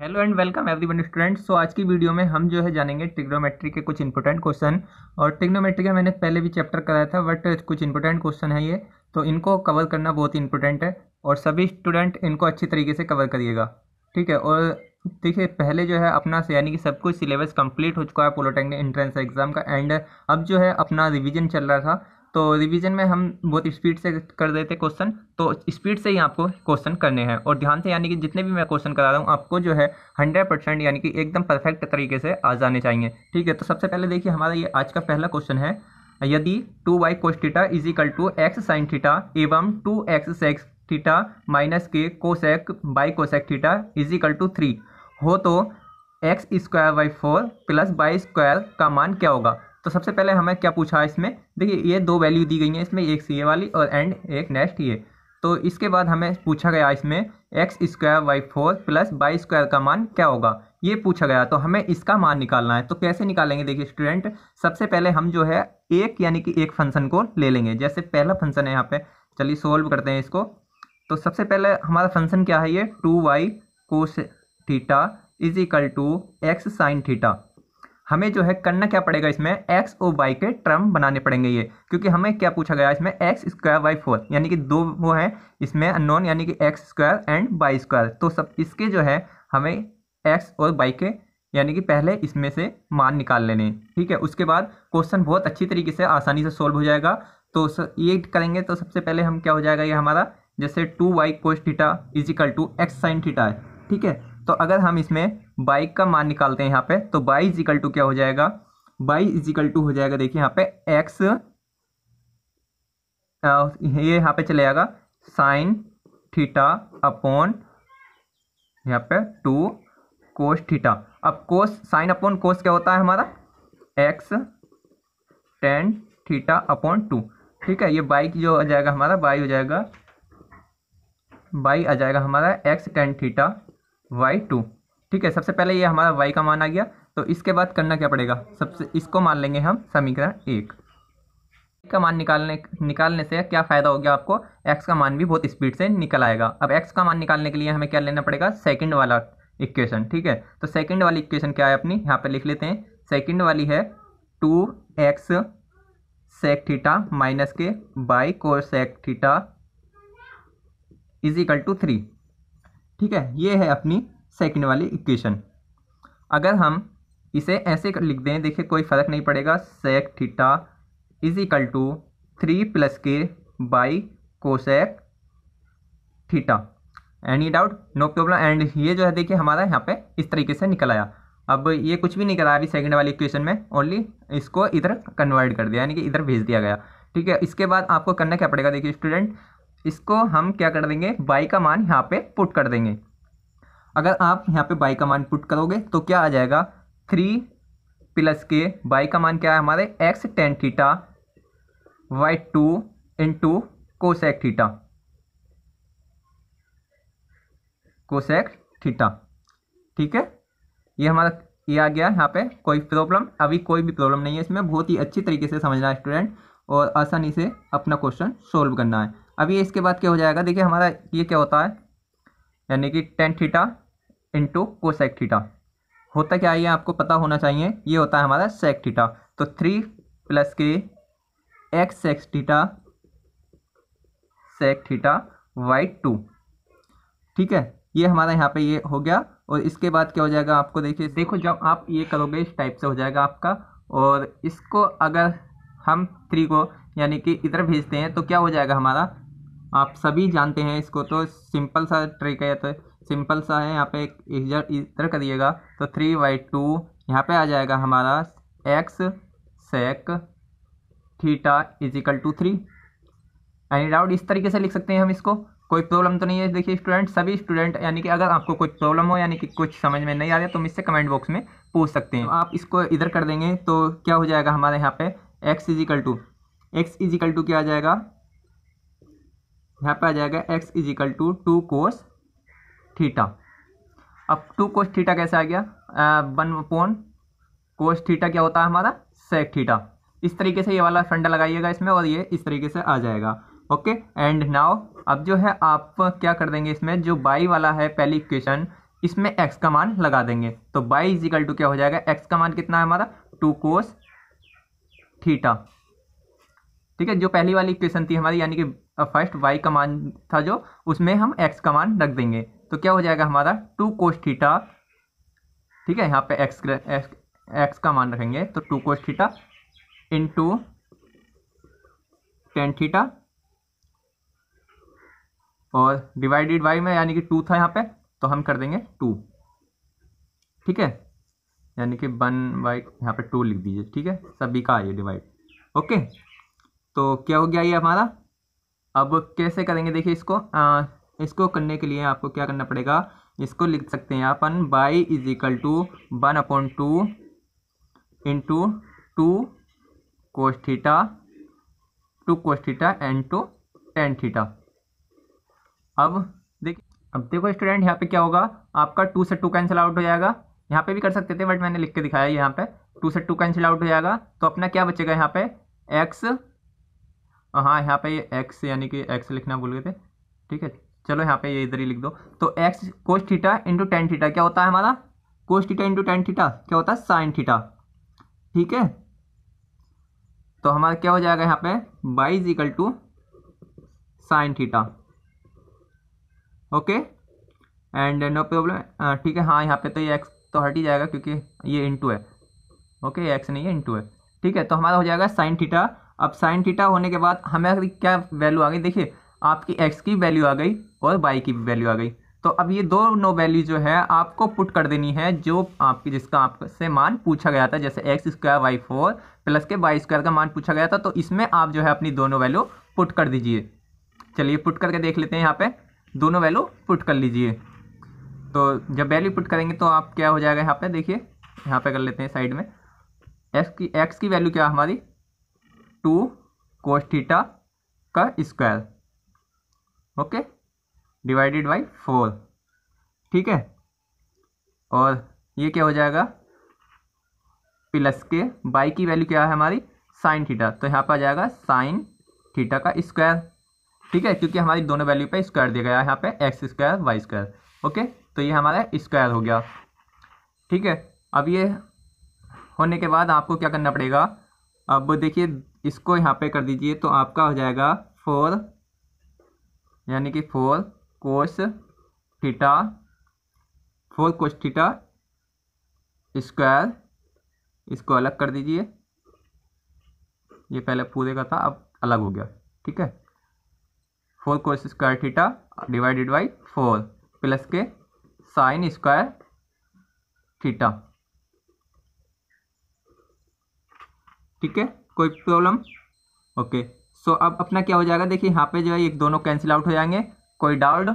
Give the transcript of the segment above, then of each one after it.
Hello and welcome everyone students so आज की video में हम जो है जानेंगे ट्रिग्नोमेट्री के कुछ इंपॉर्टेंट क्वेश्चन और ट्रिग्नोमेट्री का मैंने पहले भी चैप्टर कराया था बट कुछ इंपॉर्टेंट क्वेश्चन है ये तो इनको कवर करना बहुत ही इंपॉर्टेंट है और सभी स्टूडेंट इनको अच्छी तरीके से कवर करिएगा। ठीक है? और देखिए, पहले जो है अपना से, यानी कि सब कुछ सिलेबस कंप्लीट हो चुका है पोलोटेक्निक एंट्रेंस एग्ज़ाम का एंड अब जो है अपना रिविजन चल रहा था। तो रिवीजन में हम बहुत स्पीड से कर देते क्वेश्चन तो स्पीड से ही आपको क्वेश्चन करने हैं। और ध्यान से यानी कि जितने भी मैं क्वेश्चन करा रहा हूँ, आपको जो है हंड्रेड परसेंट यानी कि एकदम परफेक्ट तरीके से आ जाने चाहिए। ठीक है तो सबसे पहले देखिए हमारा ये आज का पहला क्वेश्चन है, यदि two y cos theta is equal to x sin theta एवं two x sec theta minus के cosec by cosec theta is equal to three हो तो x square by four plus by square का मान क्या होगा? तो सबसे पहले हमें क्या पूछा है इसमें? देखिए, ये दो वैल्यू दी गई हैं, इसमें एक सी ए वाली और एंड एक नेक्स्ट ये तो इसके बाद हमें पूछा गया इसमें x square by four plus by square का मान क्या होगा? ये पूछा गया तो हमें इसका मान निकालना है। तो कैसे निकालेंगे? देखिए स्टूडेंट सबसे पहले हम जो है एक यानी कि एक फ़ंक्शन को ले लेंगे। जैसे पहला फ़ंक्शन है यहाँ पे, चलिए सोल्व करते हैं इसको। तो सबसे पहले हमारा फ़ंक्शन क्या है ये? Two y cos theta is equal to x sin theta हमें जो है करना क्या पड़ेगा इसमें? एक्स और वाई के टर्म बनाने पड़ेंगे ये। क्योंकि हमें क्या पूछा गया इसमें? एक्स स्क्वायर बाई फोर यानी कि दो वो हैं। इसमें अननोन यानी कि x square and by square तो सब इसके जो है, हमें एक्स और बाई के, यानी कि पहले इसमें से मान निकाल लेने ठीक है, उसके बाद क्वेश्चन बहुत अच्छी तरीके से आसानी से सोल्व हो जाएगा। तो ये करेंगे तो सबसे पहले हम क्या हो जाएगा ये हमारा? जैसे two y cos theta is equal to x sin theta है। ठीक है? तो अगर हम इसमें बाइक का मान निकालते हैं यहाँ पे तो बाई इजिकल टू क्या हो जाएगा? बाई इजिकल टू हो जाएगा, देखिए यहाँ पे एक्स ये यहाँ पे चले जाएगा साइन थीटा अपॉन यहाँ पे टू कोस थीटा। अब कोस, साइन अपॉन कोस क्या होता है हमारा? X tan theta upon two. ठीक है, ये बाई जो आ जाएगा हमारा, बाई हो जाएगा, बाई आ जाएगा हमारा x tan theta y two ठीक है, सबसे पहले ये हमारा वाई का मान आ गया तो इसके बाद करना क्या पड़ेगा? सबसे, इसको मान लेंगे हम समीकरण एक। का मान निकालने निकालने से क्या फ़ायदा हो गया आपको? एक्स का मान भी बहुत स्पीड से निकल आएगा। अब एक्स का मान निकालने के लिए हमें क्या लेना पड़ेगा? सेकंड वाला इक्वेशन ठीक है? तो सेकंड वाली इक्वेशन क्या है अपनी? यहाँ पे लिख लेते हैं। सेकंड वाली है two x sec theta minus के by cosec theta is equal to three ठीक है, ये है अपनी सेकेंड वाली इक्वेशन अगर हम इसे ऐसे लिख दें, देखिए कोई फ़र्क नहीं पड़ेगा sec theta is equal to three plus के by cosec theta any doubt no problem and ये जो है, देखिए हमारा यहाँ पे इस तरीके से निकल आया. अब ये कुछ भी नहीं करा, अभी सेकंड वाली इक्वेशन में ओनली इसको इधर कन्वर्ट कर दिया, यानी कि इधर भेज दिया गया. ठीक है, इसके बाद आपको करना क्या पड़ेगा, देखिए स्टूडेंट इसको हम क्या कर देंगे? बाई का मान यहाँ पे पुट कर देंगे। अगर आप यहाँ पे बाई का मान पुट करोगे तो क्या आ जाएगा? थ्री प्लस के बाई का मान क्या है हमारे? X tan theta y two into cosec theta cosec theta ठीक है? ये हमारा, ये आ गया यहाँ पे कोई प्रॉब्लम अभी कोई भी प्रॉब्लम नहीं है इसमें। बहुत ही अच्छी तरीके से समझना है स्टूडेंट और आसानी से अपना क्वेश्चन सोल्व करना है। अभी इसके बाद क्या हो जाएगा? देखिए हमारा ये क्या होता है? यानी कि tan theta into cosec theta होता क्या है आपको पता होना चाहिए? ये होता है हमारा सेक थीटा तो थ्री प्लस के x sec theta sec theta y two ठीक है? ये हमारा यहाँ पे ये हो गया। और इसके बाद क्या हो जाएगा आपको? देखिए, देखो जब आप ये करोगे, इस टाइप से हो जाएगा आपका। और इसको अगर हम थ्री को यानी कि इधर भेजते हैं तो क्या हो जाएगा हमारा? आप सभी जानते हैं इसको तो सिंपल सा ट्रिक है तो। सिंपल सा है, यहाँ पे इधर इधर करिएगा तो थ्री बाई टू यहाँ पे आ जाएगा हमारा x sec theta is equal to three any doubt इस तरीके से लिख सकते हैं हम इसको। कोई प्रॉब्लम तो नहीं है। देखिए स्टूडेंट सभी स्टूडेंट यानी कि अगर आपको कोई प्रॉब्लम हो, यानी कि कुछ समझ में नहीं आ रहा तो मुझसे कमेंट बॉक्स में पूछ सकते हैं। तो आप इसको इधर कर देंगे तो क्या हो जाएगा हमारे यहाँ पे? X is equal to x is equal to क्या आ जाएगा? यहाँ पे आ जाएगा x is equal to two cos theta अब टू कोस थीटा कैसे आ गया? वन पोन कोस थीटा क्या होता है हमारा? सेक थीटा इस तरीके से ये वाला फंडा लगाइएगा इसमें और ये इस तरीके से आ जाएगा। ओके एंड नाउ अब जो है आप क्या कर देंगे इसमें? जो बाई वाला है पहली इक्वेशन इसमें एक्स का मान लगा देंगे। तो बाई इजिकल टू क्या हो जाएगा? एक्स का मान कितना है हमारा? टू कोस थीटा ठीक है, जो पहली वाली इक्वेशन थी हमारी, यानी कि फ़र्स्ट वाई का मान था जो, उसमें हम एक्स का मान रख देंगे। तो क्या हो जाएगा हमारा? टू कोस थीटा ठीक है, यहाँ पे एक्स एक्स का मान रखेंगे तो two cos theta into tan theta और डिवाइडेड बाई में, यानी कि टू था यहाँ पे तो हम कर देंगे टू ठीक है? यानी कि वन बाई यहाँ पे टू लिख दीजिए, ठीक है? सभी का आइए डिवाइड ओके तो क्या हो गया ये हमारा? अब कैसे करेंगे देखिए इसको? आ, इसको करने के लिए आपको क्या करना पड़ेगा? इसको लिख सकते हैं अपन by is equal to one upon two into two cos theta two cos theta and two tan theta अब देखिए अब देखो स्टूडेंट यहाँ पे क्या होगा? आपका टू से टू कैंसिल आउट हो जाएगा। यहाँ पे भी कर सकते थे बट मैंने लिख के दिखाया यहाँ पे टू से टू कैंसिल आउट हो जाएगा। तो अपना क्या बचेगा यहाँ पे? एक्स हाँ यहाँ पे एक्स यानी कि एक्स लिखना भूल गए थे। ठीक है चलो यहाँ पे ये इधर ही लिख दो। तो x cos theta into tan theta क्या होता है हमारा? Cos theta into tan theta क्या होता है? साइन थीटा ठीक है? तो हमारा क्या हो जाएगा यहाँ पे? By is equal to sin theta okay and no problem ठीक है हाँ यहाँ पे तो ये एक्स तो हट ही जाएगा क्योंकि ये इंटू है। ओके okay, एक्स नहीं है इंटू है। ठीक है तो हमारा हो जाएगा साइन थीटा अब साइन थीटा होने के बाद हमें क्या वैल्यू आ गई? देखिए, आपकी एक्स की वैल्यू आ गई और वाई की वैल्यू आ गई। तो अब ये दो नो वैल्यू जो है, आपको पुट कर देनी है, जो आपकी, जिसका आपसे मान पूछा गया था, जैसे x square y four plus के वाई स्क्वायर का मान पूछा गया था तो इसमें आप जो है अपनी दोनों वैल्यू पुट कर दीजिए। चलिए पुट करके देख लेते हैं यहाँ पे। दोनों वैल्यू पुट कर लीजिए। तो जब वैल्यू पुट करेंगे तो आप क्या हो जाएगा यहाँ पे? देखिए, यहाँ पे कर लेते हैं साइड में। एक्स की एक्स की वैल्यू क्या हमारी? टू कोस थीटा का square. Okay? Divided by four. ठीक है? और ये क्या हो जाएगा? प्लस के बाई की वैल्यू क्या है हमारी? Sin theta. तो यहाँ पर आ जाएगा साइन थीटा का स्क्वायर। ठीक है? क्योंकि हमारी दोनों वैल्यू पे स्क्वायर दिया गया है यहाँ पे x square, y square. Okay? तो ये हमारा स्क्वायर हो गया। ठीक है? अब ये होने के बाद आपको क्या करना पड़ेगा? अब देखिए इसको यहाँ पे कर दीजिए तो आपका हो जाएगा फोर यानी कि four cos theta four cos theta square इसको अलग कर दीजिए। ये पहले पूरे का था, अब अलग हो गया, ठीक है? Four cos square theta divided by four plus के साइन स्क्वायर थीटा ठीक है? कोई प्रॉब्लम? ओके सो अब अपना क्या हो जाएगा? देखिए यहाँ पे जो है एक दोनों कैंसिल आउट हो जाएँगे। कोई डाउट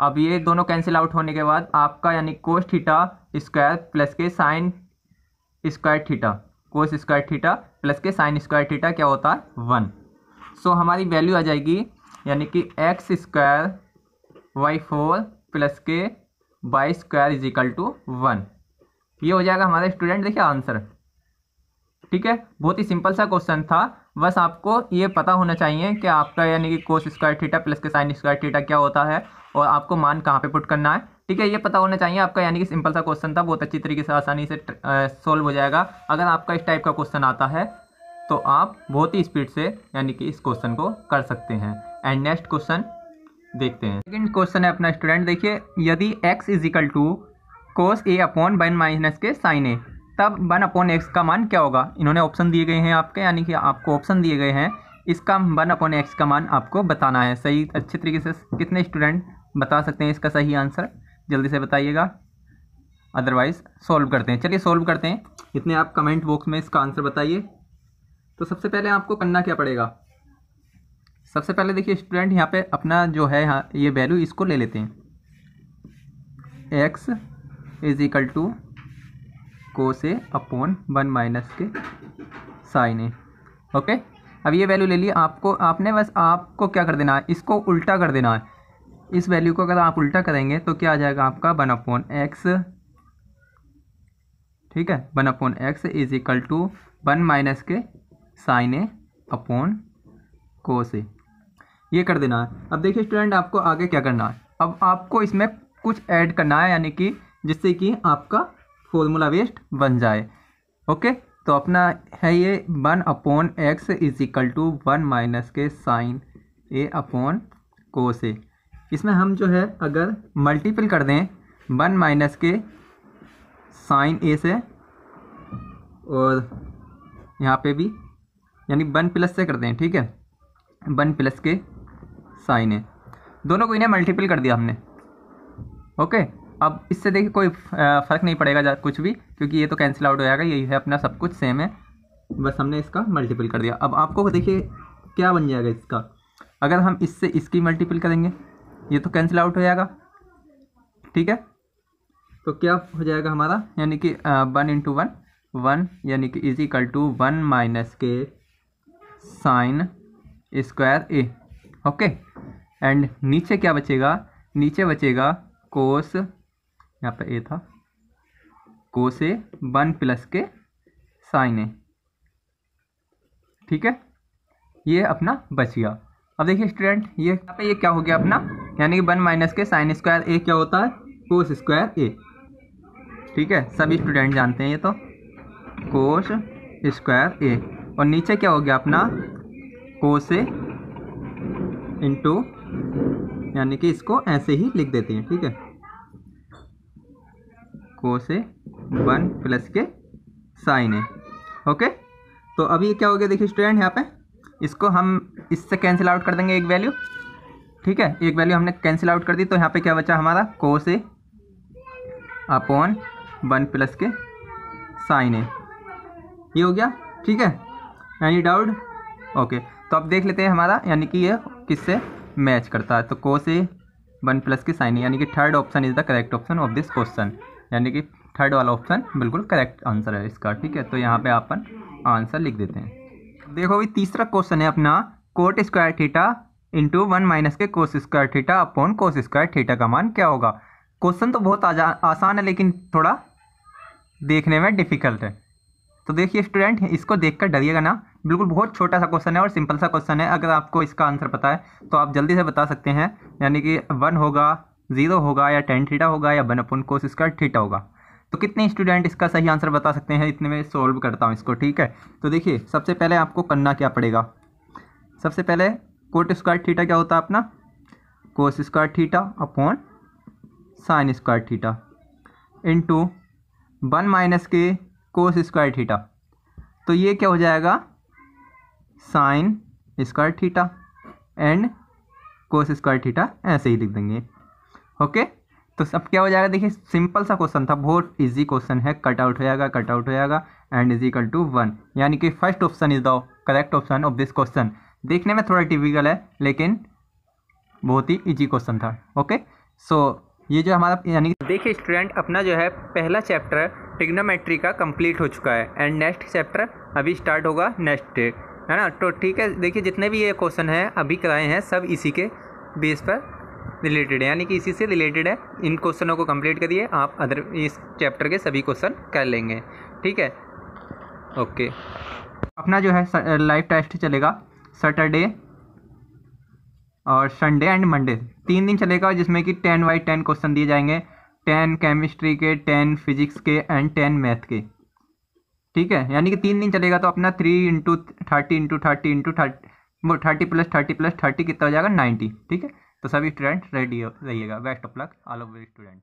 अब ये दोनों कैंसिल आउट होने के बाद आपका यानी कोस थीटा स्क्वायर प्लस के sin square theta cos square theta plus के साइन स्क्वायर थीटा क्या होता है? वन सो so, हमारी वैल्यू आ जाएगी यानी कि x square y four plus के y square is equal to one ये हो जाएगा हमारा स्टूडेंट देखिए आंसर ठीक है? बहुत ही सिंपल सा क्वेश्चन था। बस आपको ये पता होना चाहिए कि आपका यानी कि कोस स्क्वायर थीटा प्लस के साइन स्क्वायर थीटा क्या होता है और आपको मान कहाँ पे पुट करना है। ठीक है? ये पता होना चाहिए। आपका यानी कि सिंपल सा क्वेश्चन था। बहुत अच्छी तरीके से आसानी से सोल्व हो जाएगा। अगर आपका इस टाइप का क्वेश्चन आता है तो आप बहुत ही स्पीड से यानी कि इस क्वेश्चन को कर सकते हैं। एंड नेक्स्ट क्वेश्चन देखते हैं। सेकेंड क्वेश्चन है अपना स्टूडेंट देखिए, यदि x is equal to cos A upon one minus के साइन ए तब वन अपॉन एक्स का मान क्या होगा? इन्होंने ऑप्शन दिए गए हैं आपके, यानी कि आपको ऑप्शन दिए गए हैं। इसका वन अपॉन एक्स का मान आपको बताना है। सही, अच्छे तरीके से कितने स्टूडेंट बता सकते हैं इसका सही आंसर जल्दी से बताइएगा। अदरवाइज़ सॉल्व करते हैं। चलिए सॉल्व करते हैं। इतने आप कमेंट बॉक्स में इसका आंसर बताइए। तो सबसे पहले आपको करना क्या पड़ेगा? सबसे पहले देखिए स्टूडेंट यहाँ पे अपना जो है, यहाँ ये वैल्यू इसको ले लेते हैं। X is equal to cos A upon one minus के साइन ए। ओके? अब ये वैल्यू ले ली आपको, आपने बस आपको क्या कर देना है? इसको उल्टा कर देना है। इस वैल्यू को अगर आप उल्टा करेंगे तो क्या आ जाएगा आपका? One upon x. ठीक है? One upon x is equal to one minus के sin A upon cos A. ये कर देना है। अब देखिए स्टूडेंट आपको आगे क्या करना है? अब आपको इसमें कुछ ऐड करना है, यानी कि जिससे कि आपका फॉर्मूला वेस्ट बन जाए। ओके तो अपना है ये one upon x is equal to one minus के साइन ए अपॉन को से इसमें हम जो है, अगर मल्टीपल कर दें, वन माइनस के साइन ए से, और यहाँ पे भी, यानी वन प्लस से कर दें, ठीक है? वन प्लस के साइन ए। दोनों को इन्हें मल्टीपल कर दिया हमने। ओके अब इससे देखिए कोई फ़र्क नहीं पड़ेगा कुछ भी, क्योंकि ये तो कैंसिल आउट हो जाएगा, यही है अपना सब कुछ सेम है। बस हमने इसका मल्टीपल कर दिया। अब आपको देखिए क्या बन जाएगा इसका। अगर हम इससे इसकी मल्टीपल करेंगे, ये तो कैंसिल आउट हो जाएगा। ठीक है? तो क्या हो जाएगा हमारा? यानी कि वन इंटू वन वन यानी कि is equal to one minus के sin square A okay and नीचे क्या बचेगा? नीचे बचेगा कोस यहाँ पे ए था। कोस ए वन प्लस के साइन ए ठीक है? ये अपना बच गया। अब देखिए स्टूडेंट ये यहाँ पे ये क्या हो गया अपना? यानी कि वन माइनस के साइन स्क्वायर ए क्या होता है? कोस स्क्वायर ए ठीक है? सभी स्टूडेंट जानते हैं ये तो। कोस स्क्वायर ए और नीचे क्या हो गया अपना? कोस ए इंटू यानी कि इसको ऐसे ही लिख देते हैं। ठीक है? कोसे वन प्लस के साइन है ओके तो अभी क्या हो गया देखिए स्टूडेंट यहाँ पे, इसको हम इससे कैंसिल आउट कर देंगे एक वैल्यू ठीक है? एक वैल्यू हमने कैंसिल आउट कर दी तो यहाँ पे क्या बचा हमारा? Cos A upon one plus के साइन ए ये हो गया, ठीक है? एनी डाउट ओके तो अब देख लेते हैं हमारा, यानी कि ये किससे मैच करता है? तो कोसे वन प्लस के साइन यानी कि third option is the correct option of this question यानी कि थर्ड वाला ऑप्शन बिल्कुल करेक्ट आंसर है इसका, ठीक है? तो यहाँ पे अपन आंसर लिख देते हैं। देखो अभी तीसरा क्वेश्चन है अपना cot square theta into one minus के cos square theta upon cos square theta का मान क्या होगा? क्वेश्चन तो बहुत आसान है, लेकिन थोड़ा देखने में डिफ़िकल्ट है। तो देखिए स्टूडेंट इसको देखकर डरिएगा ना। बिल्कुल बहुत छोटा सा क्वेश्चन है और सिंपल सा क्वेश्चन है। अगर आपको इसका आंसर पता है तो आप जल्दी से बता सकते हैं। यानी कि वन होगा ज़ीरो होगा या टेन थीटा होगा या one upon cos square theta होगा। तो कितने स्टूडेंट इसका सही आंसर बता सकते हैं? इतने में सॉल्व करता हूँ इसको, ठीक है? तो देखिए, सबसे पहले आपको करना क्या पड़ेगा? सबसे पहले कोट स्क्वायर थीटा क्या होता है अपना? Cos square theta upon sin square theta into one minus के कोस स्क्वायर थीटा तो ये क्या हो जाएगा? Sin square theta and cos square theta ऐसे ही लिख देंगे। ओके? तो सब क्या हो जाएगा? देखिए, सिंपल सा क्वेश्चन था। बहुत इजी क्वेश्चन है। कट आउट हो जाएगा कट आउट हो जाएगा and is equal to one यानी कि first option is the correct option of this question देखने में थोड़ा टिपिकल है, लेकिन बहुत ही इजी क्वेश्चन था। ओके? सो ये जो हमारा, यानी देखिए स्टूडेंट अपना जो है, पहला चैप्टर टिग्नोमेट्री का कंप्लीट हो चुका है। एंड नेक्स्ट चैप्टर अभी स्टार्ट होगा नेक्स्ट डे है ना? तो ठीक है, देखिए, जितने भी ये क्वेश्चन हैं, अभी कराए हैं, सब इसी के बेस पर रिलेटेड है, यानी कि इसी से रिलेटेड है। इन क्वेश्चनों को कंप्लीट करिए, आप अदर इस चैप्टर के सभी क्वेश्चन कर लेंगे। ठीक है? ओके। अपना जो है लाइव टेस्ट चलेगा सैटरडे और संडे एंड मंडे। तीन दिन चलेगा, जिसमें कि टेन बाई टेन क्वेश्चन दिए जाएँगे। टेन केमिस्ट्री के, टेन फिजिक्स के एंड टेन मैथ के। ठीक है? यानी कि तीन दिन चलेगा तो अपना three into thirty into thirty into thirty thirty plus thirty plus thirty कितना हो जाएगा? नाइन्टी ठीक है? तो सभी स्टूडेंट रेडी रहिएगा। Best of luck all of student